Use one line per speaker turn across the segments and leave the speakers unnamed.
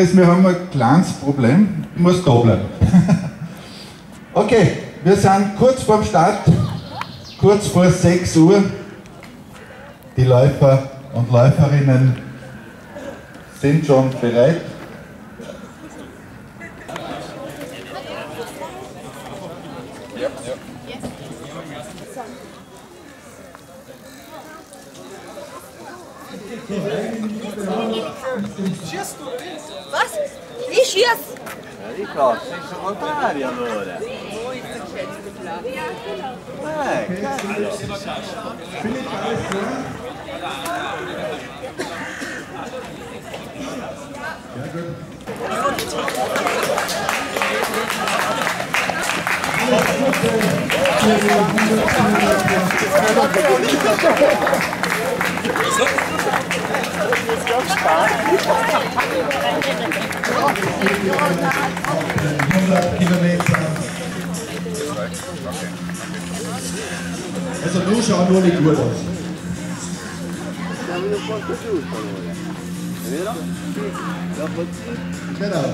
Doris, wir haben ein kleines Problem. Ich muss da bleiben. okay, wir sind kurz vorm Start, kurz vor 6 Uhr. Die Läufer und Läuferinnen sind schon bereit.
Was? Nossa,
vixe isso! Dico, contrário, contrario allora! Eh, cazzo! Thank you.
Kilometer. Also du schau nur
vero? Dopo sì.
Genau.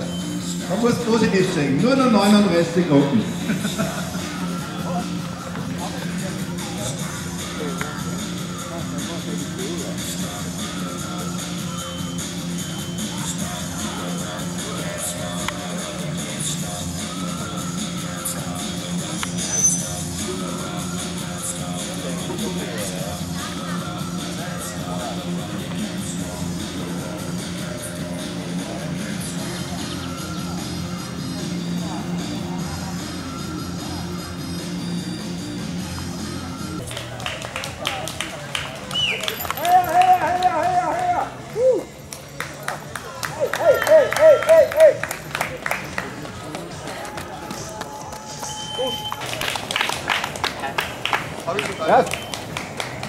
Man muss positiv sehen. Nur noch 39 Gruppen.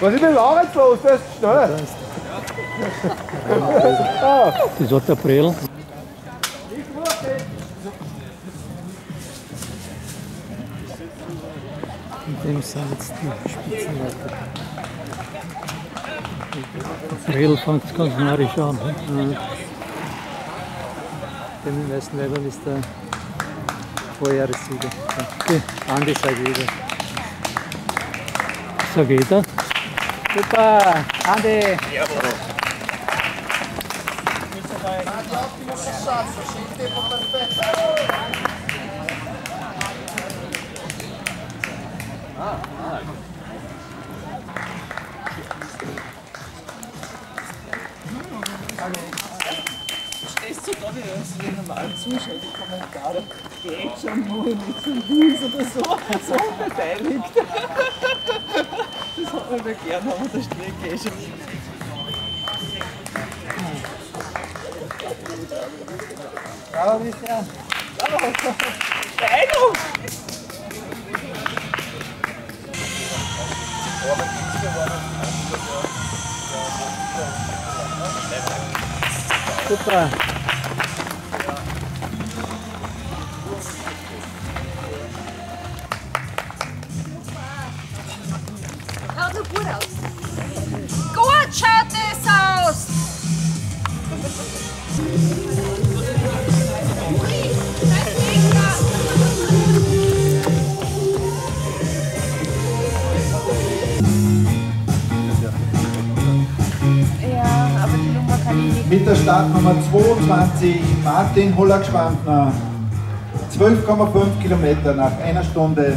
Was ist denn Laurenz los? Das ist schnell.
Das hat der Brill. In dem sind jetzt die Spitzenleiter. Brill fängt es ganz narrisch an. Ne? Den meisten Leibern ist der Vorjahressieger. Okay, Andi Sageda. Sageda. Super, Andi.
stehst du da wie als die normalen Zuschauer, die Kommentare, geht schon nur mit dem Wies oder so, so beteiligt. Das hat man mir gern, aber der Strecke schon.
Wie ist der?
Meinung!
Super.
Mit der Startnummer 22 Martin Hollack-Schwandner. 12,5 Kilometer nach einer Stunde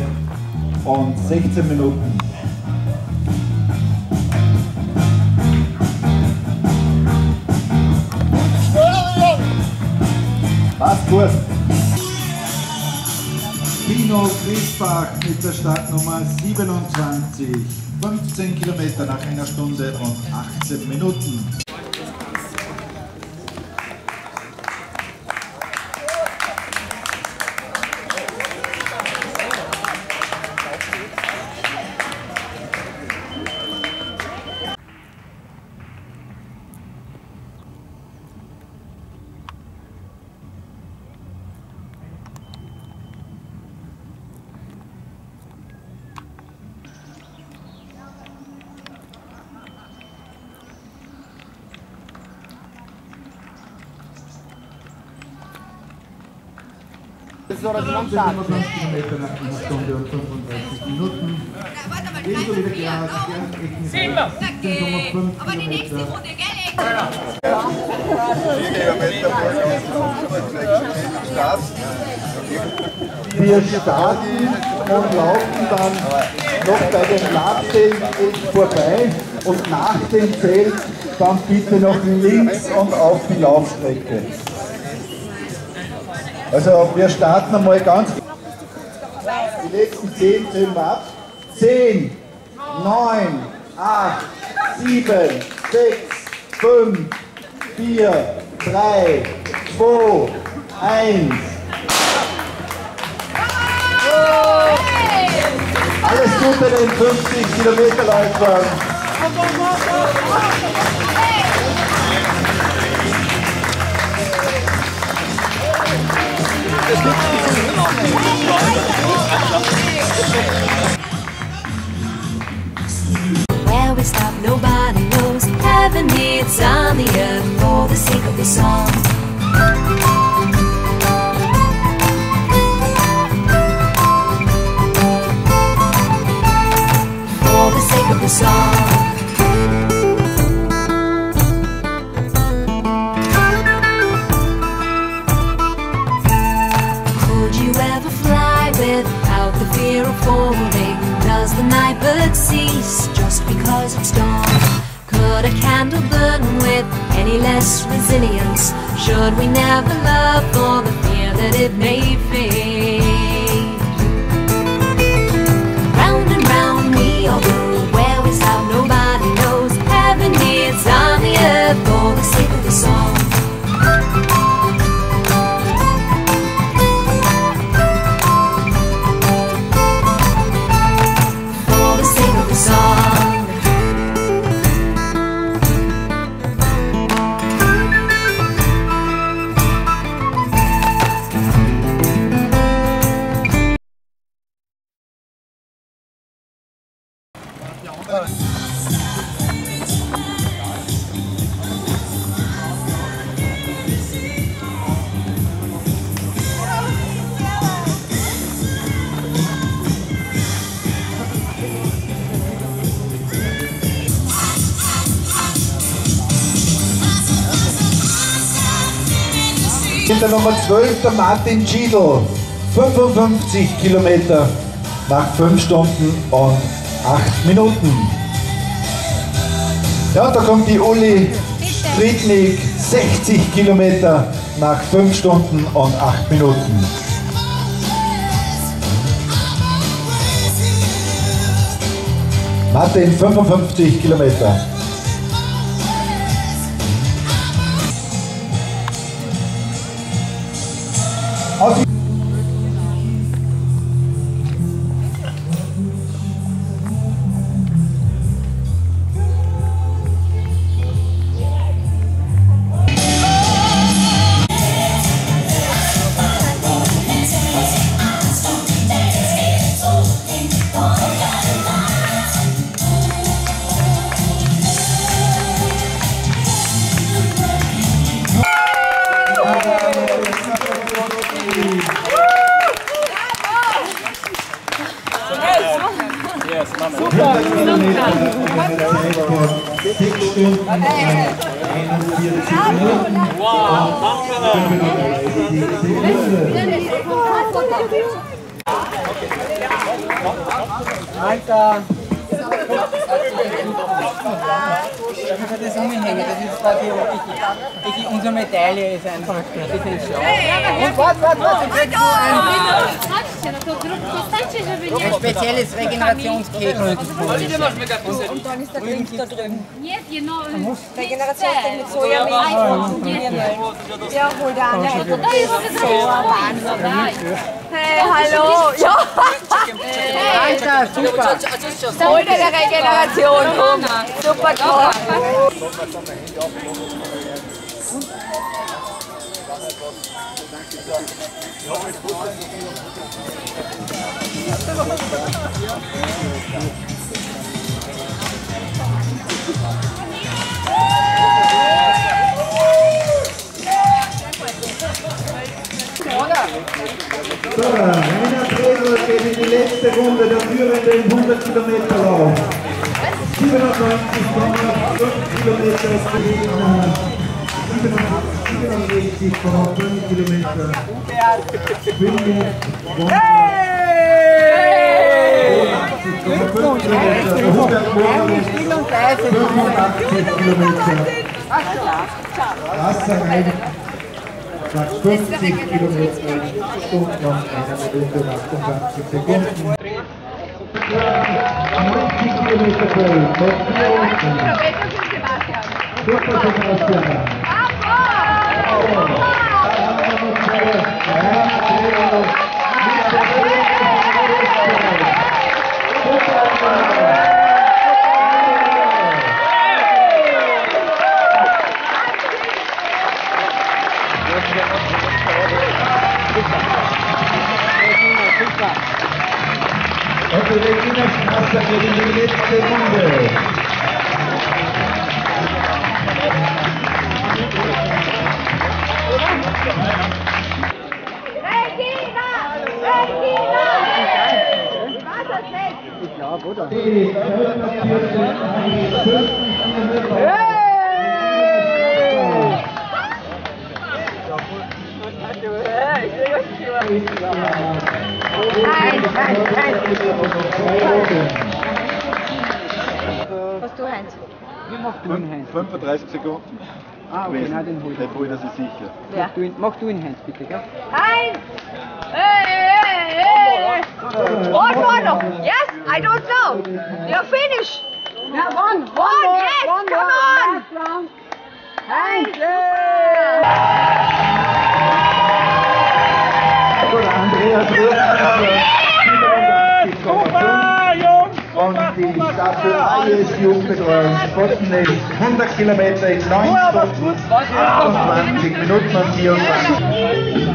und 16 Minuten. Gut. Pino Griesbach mit der Startnummer 27. 15 Kilometer nach einer Stunde und 18 Minuten.
Oder sind am Start?
55 Kilometer nach einer Stunde und 35 Minuten. Ebenso wieder Gras, Gerstecken, 550
Aber die nächste
Kilometer.
Runde, gell?
Wir starten und laufen dann noch bei den Labzählen vorbei und nach dem Zelt dann bitte noch links und auf die Laufstrecke. Also wir starten einmal ganz. Die letzten 10 zählen wir ab. 10, 9, 8, 7, 6, 5, 4, 3, 2, 1. Alles Gute den 50 Kilometerläufern.
Where we stop, nobody knows. Heaven needs on the earth for the sake of the song. For the sake of the song. We never love for the fear that it may
Nummer 12 der Martin Schiedl. 55 Kilometer nach 5 Stunden und 8 Minuten. Ja, da kommt die Uli Stritnik. 60 Kilometer nach 5 Stunden und 8 Minuten. Martin, 55 Kilometer.
Alter! Ich kann das umhängen, das ist ich, ich, unsere Medaille ist einfach das ist schon. Und warte, warte, warte, ich krieg nur ein, ein spezielles Regenerationskeks.
Und dann ist der Drink da drüben. Regenerationskeks mit Sojamilch. Jawohl, Daniel. Hey, hallo. Ja.
Alter, super.
Heute der Regeneration. Super toll. Thank you.
So, Helena Tresel geht in die letzte Runde der führenden 100 Kilometer Lauf. 97,5 Kilometer ist Helena. 67,5 Kilometer. Schwimmen. 85,5 Kilometer. Hubert Moravec. 85 Kilometer. Wasserrein. Nach 50 Kilometer Stunden und einer Minute und 28 Sekunden. 90 Kilometer voll, noch vier Runden. Super Sebastian. 35 Sekunden.
Ah, okay, nein, den hol ich.
Den hol ich, das ist sicher.
Ja.
Mach du ihn, mach du ihn, Heinz, bitte, gell?
Heinz! Hey, hey, hey, hey! One more no. Yes, I don't know. You're finished.
Ja, one,
One, yes, come on. Heinz!
Gut, Andreas. Und die Staffel AES Jugendbetreuung Spottenest 100 Kilometer in 9 Stunden, 28 Minuten und 24.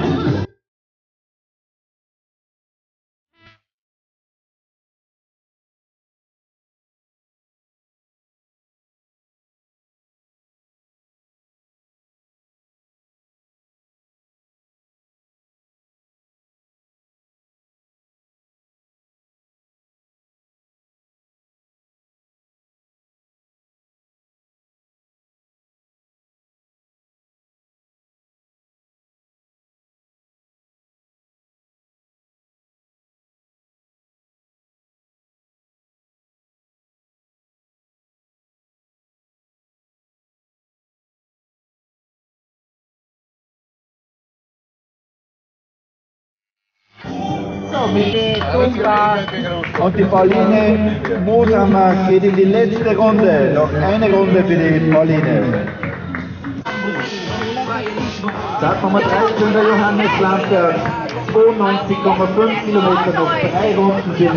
Und die Pauline Mosamer geht in die letzte Runde. Noch eine Runde für die Pauline. Startnummer 13 der Johannes Landberg. 92,5 Kilometer, noch drei Runden für den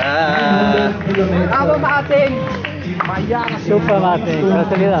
Ah.
Bravo, Mating!
Super
Mating. Sa
salita.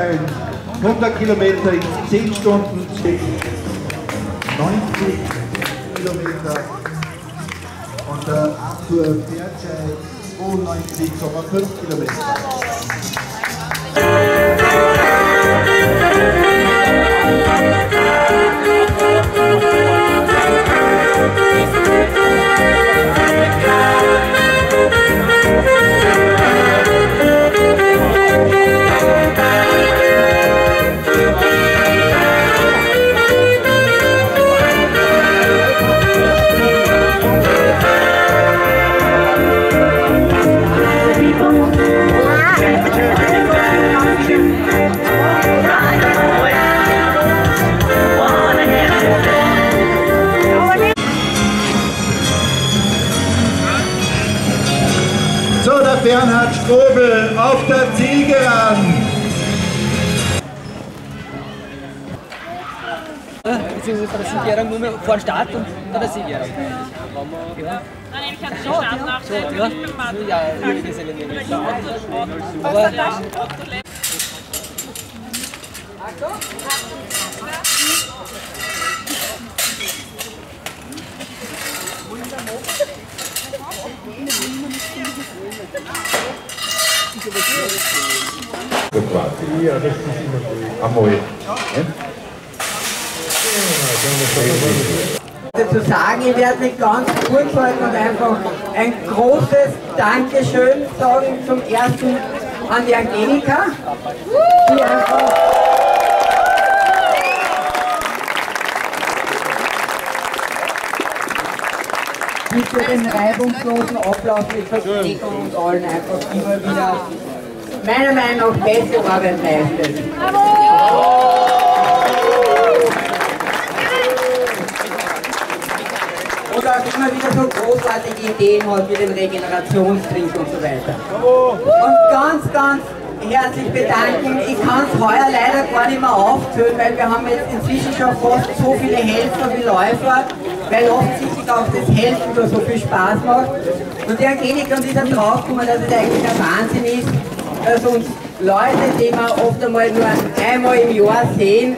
100 Kilometer in 10 Stunden, 90 Kilometer. Und der Arthur Fairchild 92,5 Kilometer. Bernhard Strobel auf der Ziege ran.
Beziehungsweise bei der Siegerehrung nur mehr vor dem Start und bei der Siegerehrung. Ja.
Nein, ich hatte den Start nach
So,
der
ja,
Mittelmann.
ja, ewiges Element. Aber
So quasi.
Zu sagen. Ich werde mich ganz kurz halten und einfach ein großes Dankeschön sagen zum ersten an die Angelika, die einfach die für den reibungslosen Ablauf mit Verpflegung und allen einfach immer wieder meiner Meinung nach beste Arbeit leistet. und auch immer wieder so großartige Ideen hat mit dem Regenerationstrink und so weiter. Und ganz, ganz herzlich bedanken. Ich kann es heuer leider gar nicht mehr aufzählen, weil wir haben jetzt inzwischen schon fast so viele Helfer wie Läufer, weil offensichtlich auch das Helfen da so viel Spaß macht. Und die Angelika und ich sind draufgekommen, dass es eigentlich ein Wahnsinn ist, dass uns Leute, die wir oft einmal nur einmal im Jahr sehen,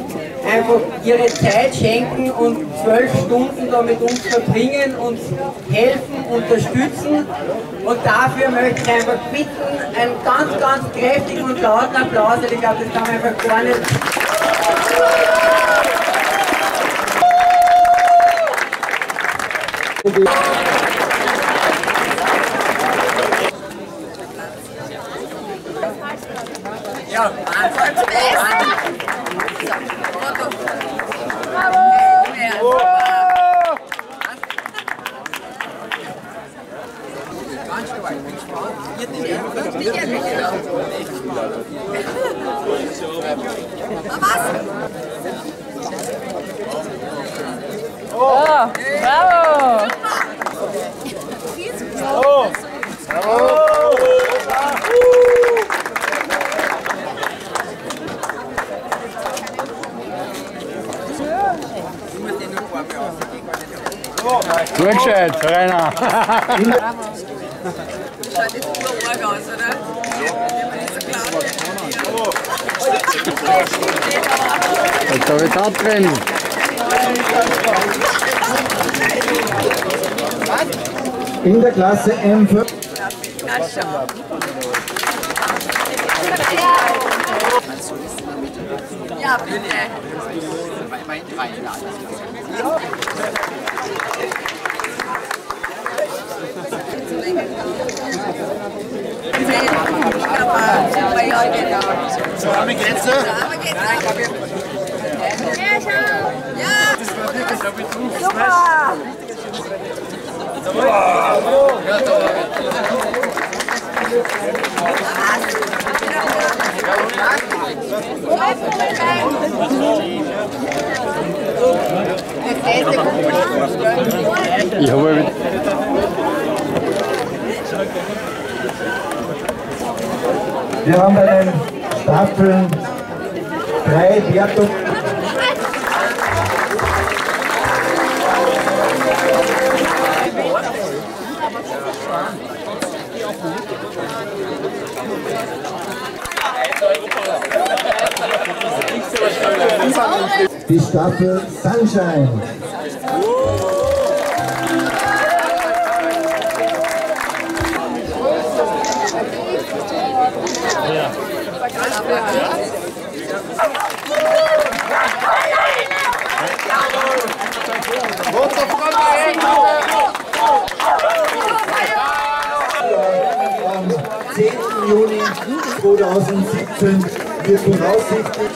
einfach ihre Zeit schenken und zwölf Stunden da mit uns verbringen, uns helfen, unterstützen. Und dafür möchte ich einfach bitten, einen ganz, ganz kräftigen und lauten Applaus, ich glaube, das kann man einfach gar nicht. Ja,
Oh, bravo!
Gut gescheit, Rainer.
Schaut jetzt urarg aus, oder?
Jetzt habe ich drin.
In der Klasse M5.
Ja, bitte.
Arme Grenze.
Ja, super!
Ich habe mit
Wir haben bei den Staffeln drei Wertung. Die Staffel Sunshine.
Am 10. Juni 2017 wird voraussichtlich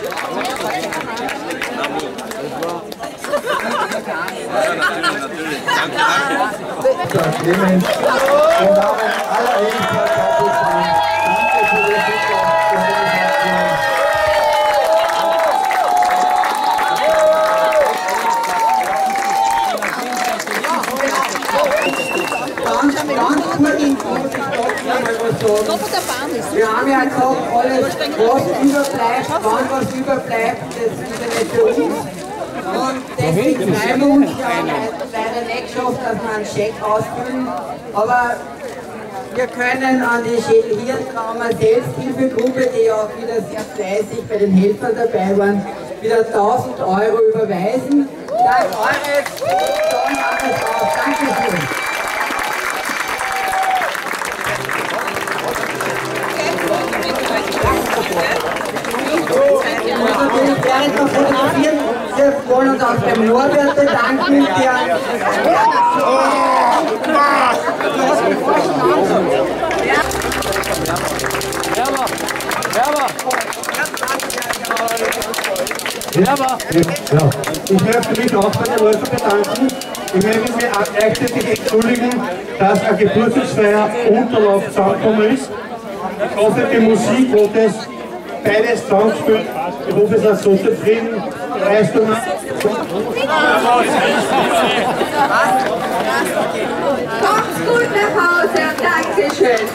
Dr. Clemens im Namen aller Ehepaar
ganz kurz in Wir haben ja gesagt, alles, was überbleibt, wann was überbleibt, das ist ja nicht für uns. Und deswegen freuen wir uns, haben leider nicht geschafft, dass wir einen Scheck ausfüllen, aber wir können an die Schädel-Hirntraumer Selbsthilfegruppe, die auch wieder sehr fleißig bei den Helfern dabei waren, wieder 1000 Euro überweisen. Dank eures auch. Dankeschön. Der
Ja, ich möchte mich auch bei den Läufern bedanken. Ich möchte mich gleichzeitig entschuldigen, dass eine Geburtstagsfeier Unterlauf zusammengekommen ist. Ich hoffe, die Musik hat es beides zusammengespielt. Ich hoffe, es ist so zufrieden. Leistungen.
Kommt's gut nach Hause und Dankeschön.